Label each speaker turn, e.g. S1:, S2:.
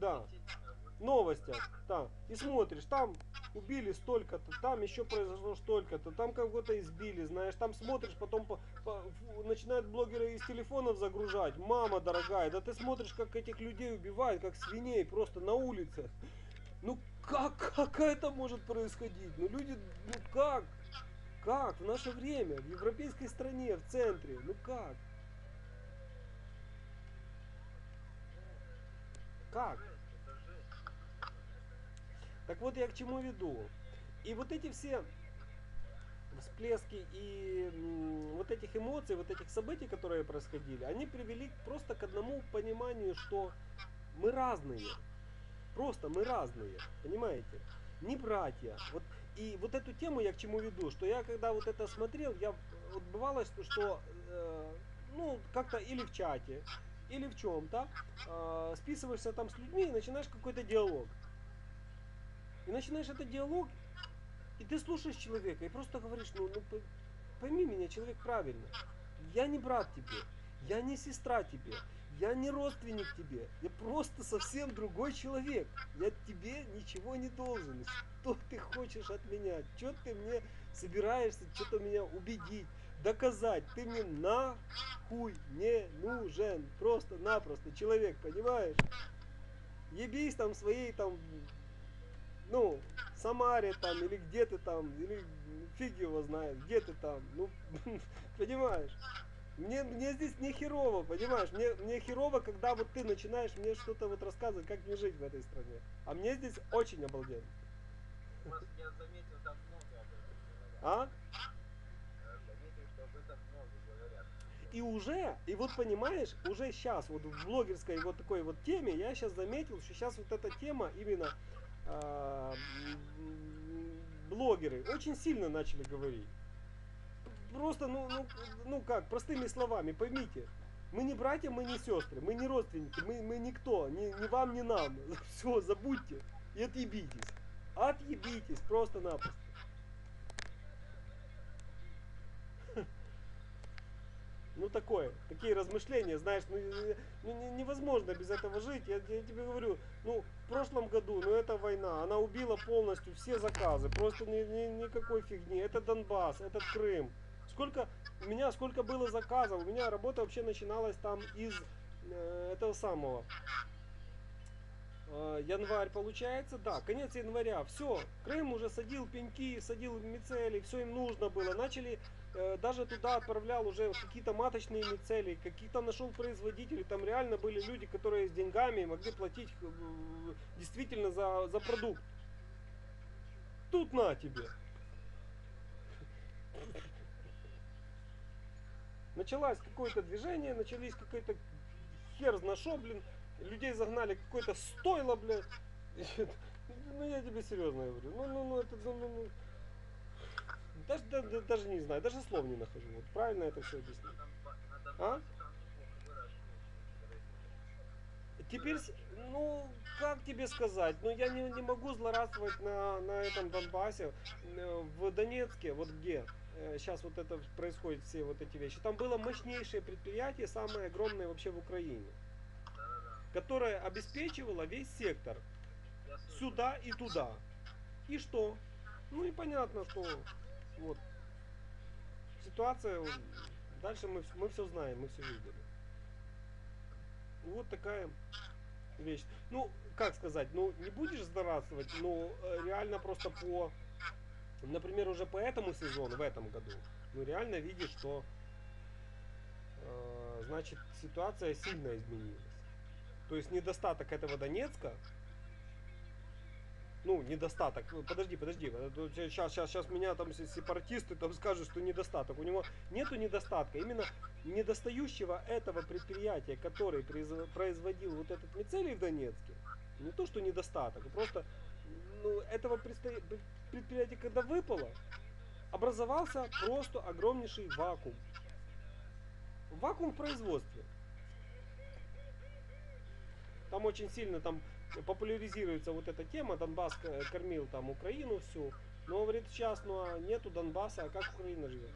S1: Да. новостях, там, и смотришь, там убили столько-то, там еще произошло столько-то, там кого-то избили, знаешь, там смотришь, потом по, по, начинают блогеры из телефонов загружать, мама дорогая, да ты смотришь, как этих людей убивают, как свиней, просто на улице. Ну как, как это может происходить? Ну люди, ну как? Как в наше время, в европейской стране, в центре, ну как? Как? Так вот я к чему веду. И вот эти все всплески и вот этих эмоций, вот этих событий, которые происходили, они привели просто к одному пониманию, что мы разные. Просто мы разные, понимаете? Не братья. Вот, и вот эту тему я к чему веду, что я когда вот это смотрел, я вот бывало, что э, ну, как-то или в чате, или в чем-то, э, списываешься там с людьми и начинаешь какой-то диалог. И начинаешь этот диалог, и ты слушаешь человека, и просто говоришь, ну, ну пойми меня, человек, правильно. Я не брат тебе, я не сестра тебе, я не родственник тебе, я просто совсем другой человек. Я тебе ничего не должен. Что ты хочешь от меня? Что ты мне собираешься что-то меня убедить, доказать? Ты мне нахуй не нужен. Просто-напросто человек, понимаешь? Ебись там своей там ну, Самаре там, или где ты там, или фиг его знает, где ты там, ну, понимаешь? Мне, мне здесь не херово, понимаешь? Мне, мне херово, когда вот ты начинаешь мне что-то вот рассказывать, как мне жить в этой стране. А мне здесь очень обалденно.
S2: Я заметил, там много об этом говорят.
S1: А?
S2: Я заметил, что об этом много говорят.
S1: И уже, и вот понимаешь, уже сейчас, вот в блогерской вот такой вот теме, я сейчас заметил, что сейчас вот эта тема именно м, блогеры очень сильно начали говорить. Просто, ну, ну, ну как, простыми словами, поймите. Мы не братья, мы не сестры, мы не родственники, мы, мы никто, ни, ни вам, ни нам. Все, забудьте и отъебитесь. Отъебитесь, просто-напросто. Ну такое, такие размышления, знаешь, ну, ну, не- невозможно без этого жить. Я, я тебе говорю, ну в прошлом году, ну это война, она убила полностью все заказы, просто ни, ни- никакой фигни. Это Донбасс, это Крым. Сколько у меня сколько было заказов, у меня работа вообще начиналась там из э, этого самого. Э, январь получается, да, конец января, все, Крым уже садил пеньки, садил мицели, все им нужно было, начали, даже туда отправлял уже какие-то маточные мицели, каких-то нашел производителей, там реально были люди, которые с деньгами могли платить э, действительно за, за продукт. Тут на тебе. Началось какое-то движение, начались какой-то хер зна шо, блин, людей загнали какое-то стойло, блядь. Ну я тебе серьезно говорю. Ну, ну, ну, это, ну, ну, ну. Даже, да- да- даже не знаю, даже слов не нахожу. Вот правильно это все объяснить. А? Теперь, ну, как тебе сказать, ну, я не, не могу злорадствовать на, на этом Донбассе. Э, В Донецке, вот где сейчас вот это происходит, все вот эти вещи, там было мощнейшее предприятие, самое огромное вообще в Украине, которое обеспечивало весь сектор сюда и туда. И что? Ну и понятно, что вот ситуация, дальше мы, мы все знаем, мы все видели. Вот такая вещь. Ну, как сказать, ну не будешь злорадствовать, но э, реально просто по, например, уже по этому сезону, в этом году, ну реально видишь, что э, значит ситуация сильно изменилась. То есть недостаток этого Донецка, ну, недостаток. Ну, Подожди, подожди. Сейчас, сейчас, сейчас меня там се- сепаратисты там скажут, что недостаток. У него нету недостатка. Именно недостающего этого предприятия, который произв- производил вот этот мицелий в Донецке, не то, что недостаток, а просто ну, этого предприятия, когда выпало, образовался просто огромнейший вакуум. Вакуум в производстве. Там очень сильно там популяризируется вот эта тема. Донбасс кормил там Украину всю. Но говорит сейчас, ну а нету Донбасса, а как Украина живет?